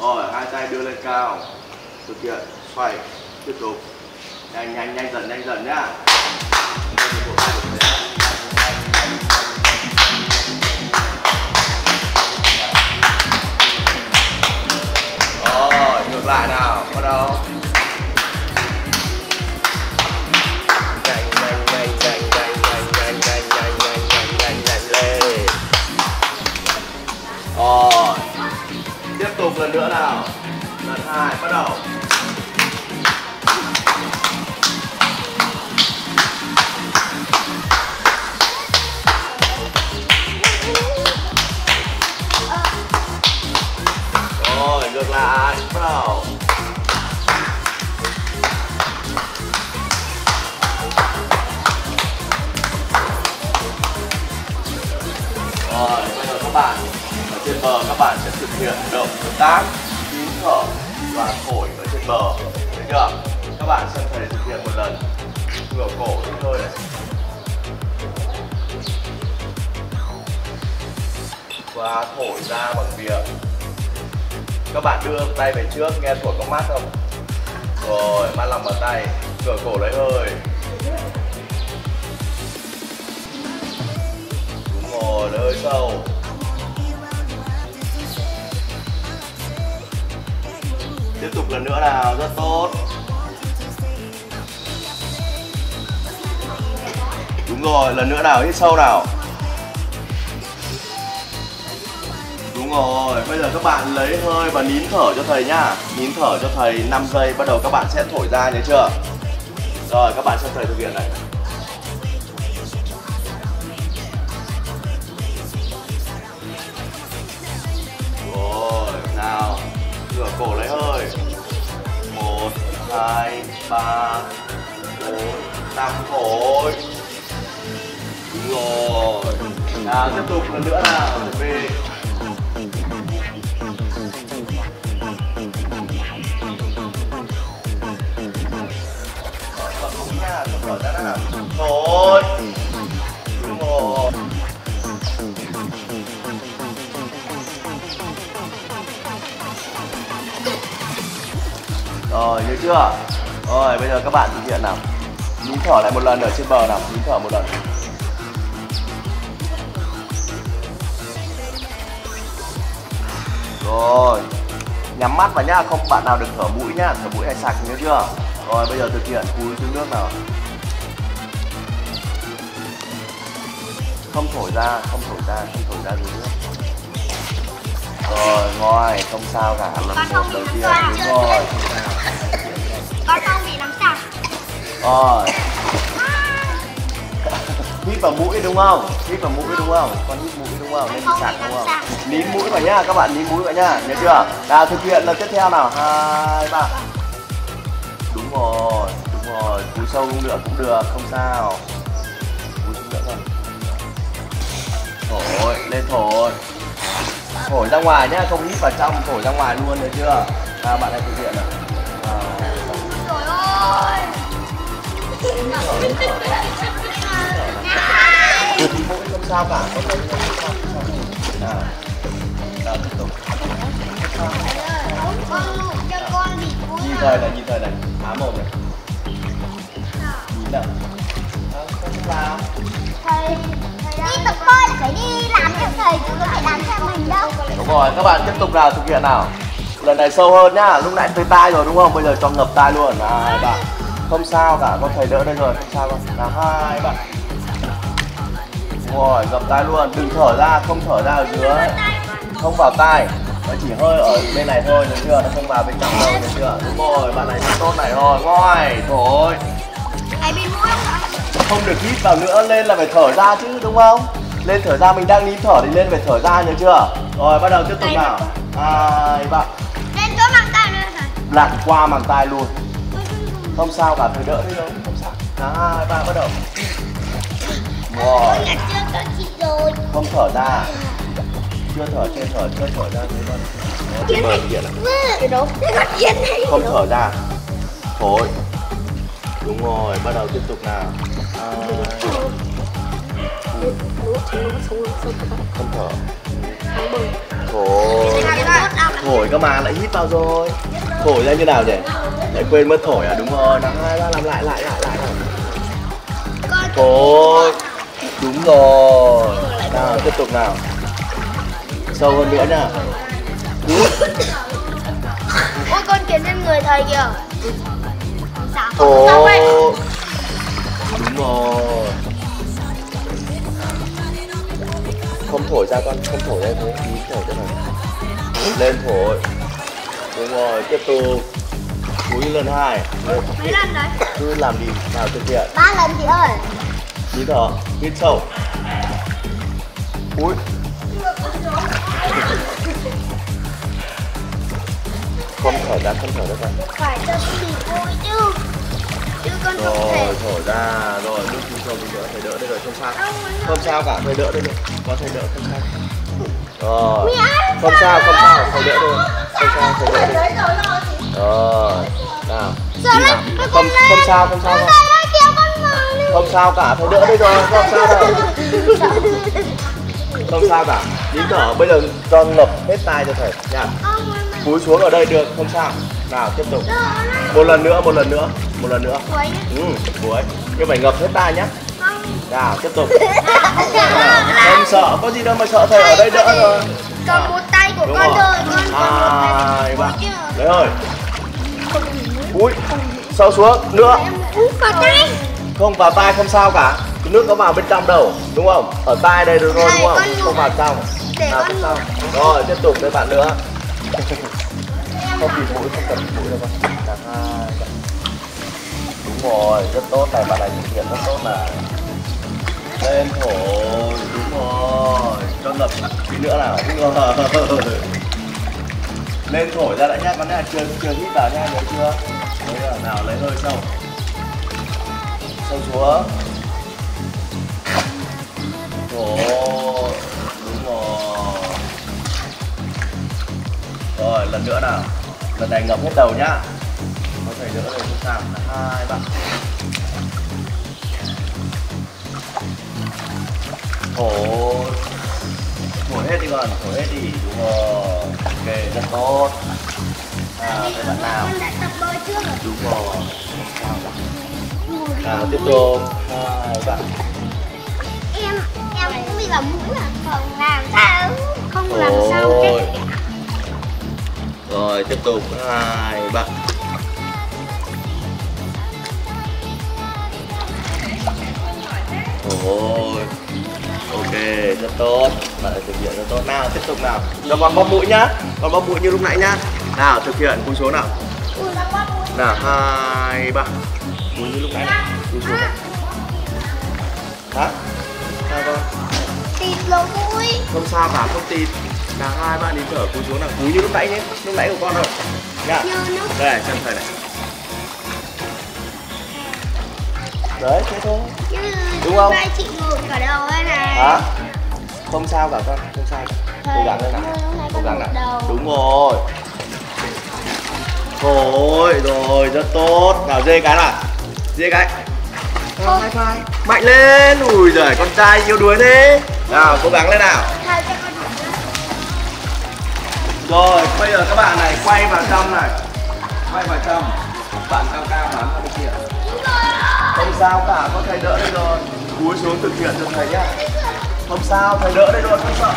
rồi, hai tay đưa lên cao. Thực hiện, xoay, tiếp tục. Nhanh nhanh nhanh dần nhanh dần nhá. Rồi, ngược lại nào, bắt đầu. Lại, bắt đầu. Rồi, ngược lại, bắt đầu. Rồi bây giờ các bạn. Ở trên bờ các bạn sẽ thực hiện động tác nín thở và thổi ở trên bờ. Thấy chưa? Các bạn xem thầy thực hiện một lần. Ngửa cổ đi thôi này. Và thổi ra bằng miệng các bạn đưa tay về trước, nghe thổi có mát không? Rồi, mát lòng bàn tay. Ngửa cổ lấy hơi đúng rồi lấy hơi sâu. Tiếp tục lần nữa nào rất tốt. Đúng rồi, lần nữa nào hít sâu nào đúng rồi, bây giờ các bạn lấy hơi và nín thở cho thầy nhá. Nín thở cho thầy 5 giây, bắt đầu các bạn sẽ thổi ra, nhớ chưa? Rồi, các bạn xem thầy thực hiện này. hai, ba, bốn, năm phổi rồi. Nào, tiếp tục lần nữa nào, chuẩn bị. Thôi Rồi, nhớ chưa? Rồi, bây giờ các bạn thực hiện nào. Nín thở lại một lần ở trên bờ nào, nín thở một lần. Rồi. Nhắm mắt vào nhá, không bạn nào được thở mũi nhá, thở mũi hay sặc nhớ chưa? Rồi, bây giờ thực hiện cúi xuống nước nào. Không thổi ra, không thổi ra, không thổi ra dưới nước. Rồi, ngoài, không sao cả. Lần một đầu tiên, đúng rồi, sao. con bị nắm chặt Rồi. hít vào mũi đúng không? Hít vào mũi đúng không? Con hít mũi đúng không? Nên sạc bị đúng làm không? Nín mũi vào nhá, các bạn nín mũi vào nhá, nhớ chưa? Nào thực hiện lần tiếp theo nào. Hai, ba. Đúng rồi, đúng rồi. Cúi sâu nữa cũng được, không sao. Cúi xuống nữa thôi. Thổi, lên thổi. Thổi ra ngoài nhá, không hít vào trong, thổi ra ngoài luôn, nhớ chưa? Nào bạn hãy thực hiện nào rồi trời không sao cả, có thể không sao, không. Nào, nào tiếp tục. Nhìn thời này, nhìn thời này, há mồm này. Nhìn nào. Không sao. thầy đi tập bơi là phải đi làm theo thầy chứ có phải làm theo mình đâu Đúng rồi, các bạn tiếp tục nào thực hiện nào. Lần này sâu hơn nhá, lúc nãy tới tai rồi đúng không? Bây giờ cho ngập tai luôn. Hai bạn. Không sao cả, có thầy đỡ đây rồi, không sao đâu. Nào hai bạn. Rồi, ngập tai luôn, đừng thở ra, không thở ra ở dưới. Không vào tai. Nó chỉ hơi ở bên này thôi, được chưa? Nó không vào bên trong đâu, được chưa? Đúng rồi, bạn này rất tốt này rồi, ngoài, thôi. Không được hít vào nữa, lên là phải thở ra chứ, đúng không? Lên thở ra, mình đang nín thở thì lên phải thở ra, nhớ chưa? Rồi, bắt đầu tiếp tục nào. Hai, bạn lạc lặn qua màn tai luôn. Không sao cả thầy đỡ đi đâu không sao. Hai ba bắt đầu. Rồi không thở ra. Chưa thở chưa thở chưa thở ra. Thế con Đó, bờ không thở ra. Thôi. Đúng rồi bắt đầu tiếp tục nào. À... không thở. Thôi. Thổi cơ mà lại hít vào rồi thổi ra như nào nhỉ? Lại quên mất thổi à? Đúng rồi. Nào hai ba làm lại lại lại lại. Nào. con thổi đúng rồi. Nào tiếp tục nào. Sâu hơn nữa Hút. ôi con kiến lên người thầy kìa. Dạ vậy đúng rồi. Không thổi ra con không thổi ra thế. Tí thổi cho này. Lên thổi đúng rồi tiếp tục. Cúi lần hai. Mấy lần đấy? Cứ làm đi nào thực hiện. Ba lần chị ơi. Hít thở hít sâu. Cúi không thở ra không thở ra con. Phải cho chị vui chứ. Chứ con không thể. rồi thở ra. Rồi lúc chúng tôi mình đỡ thầy đỡ đây rồi không sao. Không sao cả thầy đỡ đây rồi. Có thầy đỡ không sao. Rồi. Không sao không sao thầy đỡ rồi. không sao thầy đỡ đây rồi. Nào lên, nào. con không không sao không sao không sao cả thầy đỡ đây rồi. Không sao đâu không sao cả. Nín thở bây giờ cho ngập hết tai cho thầy nha cúi xuống ở đây được không sao nào tiếp tục một lần nữa một lần nữa. Một lần nữa. Ừ cuối nhưng phải ngập hết tai nhá. Không. nào tiếp tục. Không sợ có gì đâu mà sợ thầy ở đây đỡ rồi Còn một tay của Đúng con rồi. thôi, con tay hai ba đấy rồi cúi sâu xuống? Nữa Em úp vào tay. không vào tai không sao cả. Cái nước có vào bên trong đâu đúng không? Ở tai đây được rồi đúng không? không vào trong. Con không sao rồi tiếp tục với bạn nữa. Không bịt mũi không cần mũi đâu ba. đúng rồi rất tốt này bạn này thực hiện rất tốt này lên thổi đúng rồi. Cho ngập tí nữa nào. Đúng rồi. Lên thổi ra đã nhá. Con này chưa chưa hít vào nha nhớ chưa? Đấy giờ nào lấy hơi sâu. Sâu xuống. Rồi đúng rồi. Rồi, lần nữa nào. Lần này ngập hết đầu nhá. Có thể đỡ rồi ta là hai ba thổi thổi hết đi con thổi hết đi. Đúng rồi. Ok rất tốt. Nào các bạn nào? đúng rồi. Sao nào tiếp tục. Hai bạn. Em, em cũng bị lỏng mũi mà. Không làm sao. Không làm sao Ôi. hết cả. rồi tiếp tục. Hai bạn. Ôi, ok rất tốt. Bạn đã thực hiện rất tốt. Nào tiếp tục nào. Cho con bóp mũi nhá. Con bóp mũi như lúc nãy nhá. Nào thực hiện cúi xuống nào. Nào hai ba. Cúi như lúc nãy này. Xuống nào hả? Sao con? Tịt lỗ mũi. không sao cả không tịt. Nào hai bạn đi thở cúi xuống nào. Cúi như lúc nãy nhé. Lúc nãy của con rồi. Nó. Đây chân thầy này đấy thế thôi. Đúng không? vai chị ngồi cả đầu đây này. hả? Không sao cả con không sao cả. Cố gắng lên nào. cố gắng nào. đầu. đúng rồi. Thôi rồi rất tốt. Nào dê cái nào. Dê cái. Mạnh lên. Ui giời con trai yêu đuối thế. Nào cố gắng lên nào. Rồi bây giờ các bạn này quay vào trong này. Quay vào trong. Bạn cao cao bám vào bên kia sao cả có thầy đỡ đây rồi cúi xuống thực hiện cho thầy nhá không sao thầy đỡ đây rồi không sợ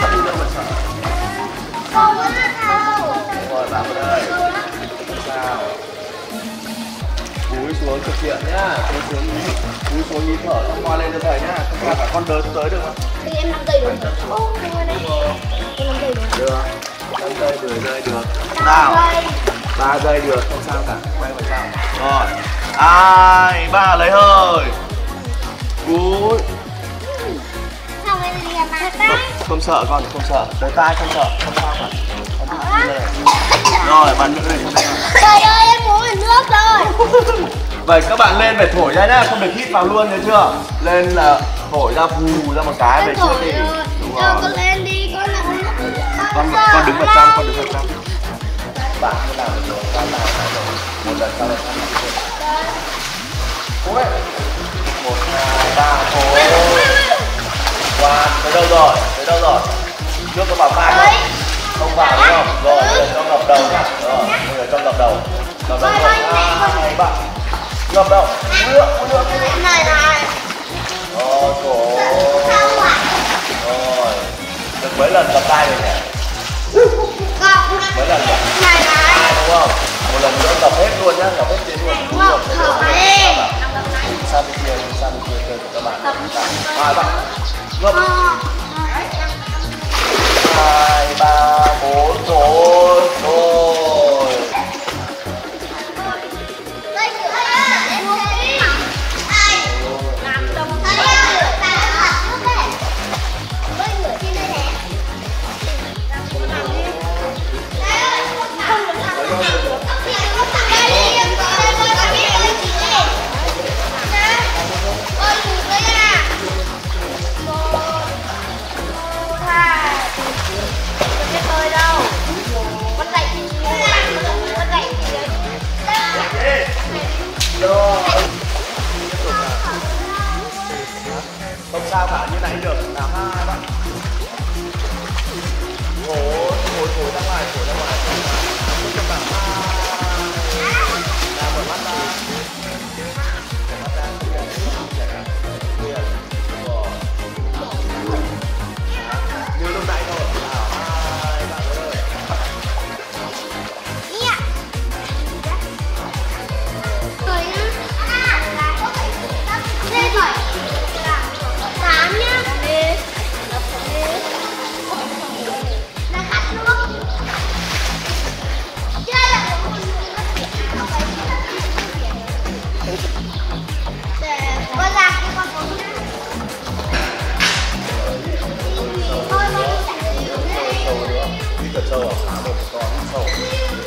không đi đâu mà sợ Không có đâu. Rồi vào đây không sao cúi xuống thực hiện nhá cúi xuống nhí cúi xuống nhí thở xong qua lên cho thầy nhá không sao cả con đỡ tới được không Thì em nằm tay được. Ô, đừng rồi. Em nằm tay được. được năm giây mười giây được Nào. ba giây được không sao cả quay vào sau rồi hai ba lấy hơi. Cúi Không sợ con không sợ. Tới tai không sợ không sao cả. Con rồi bạn nữ này. Trời ơi, em muốn nước rồi. vậy các bạn lên phải thổi ra nhá không được hít vào luôn nhớ chưa? Lên là thổi ra phù ra một cái về thổi đi. rồi. đúng rồi. con lên đi, con là con con đứng vào trong con đứng vào trong bạn nào được rồi rồi. Một lần sau lần sau Ôi. một hai ba thổi qua tới đâu rồi tới đâu rồi trước có vào vai không không vào đúng không rồi bây trong cho ngập đầu nhá rồi bây giờ cho ngập đầu ngập đầu rồi hai ba ngập đầu nữa nữa này này Rồi Được mấy lần gặp tay rồi nhỉ? Mấy lần nhỉ? Đúng không? Một lần nữa gặp hết luôn nhá, gặp hết tiền luôn.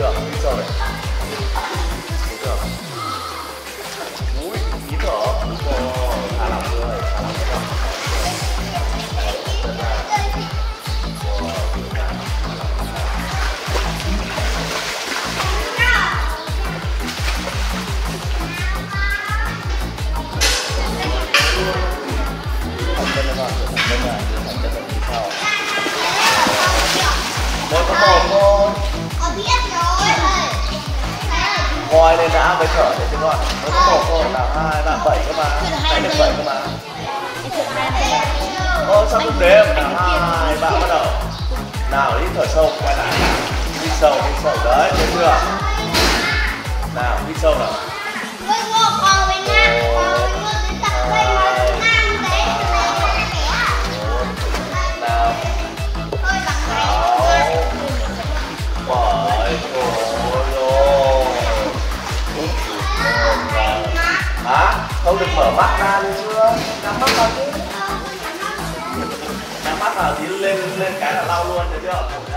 Đúng chưa Ngồi lên đã mới thở đấy chứ con Mới có một thôi, nào hai, ba, bảy cơ mà. Nãy được bảy cơ mà. Ơ sao không đếm, nào hai, ba, bắt đầu. Nào đi thở sâu, quay lại. Đi sâu, đi sâu, đấy, thấy chưa? Nào, đi sâu nào mở mắt ra đi chưa? Nhắm mắt vào chứ Nhắm mắt vào tí lên lên cái là lau luôn được chưa?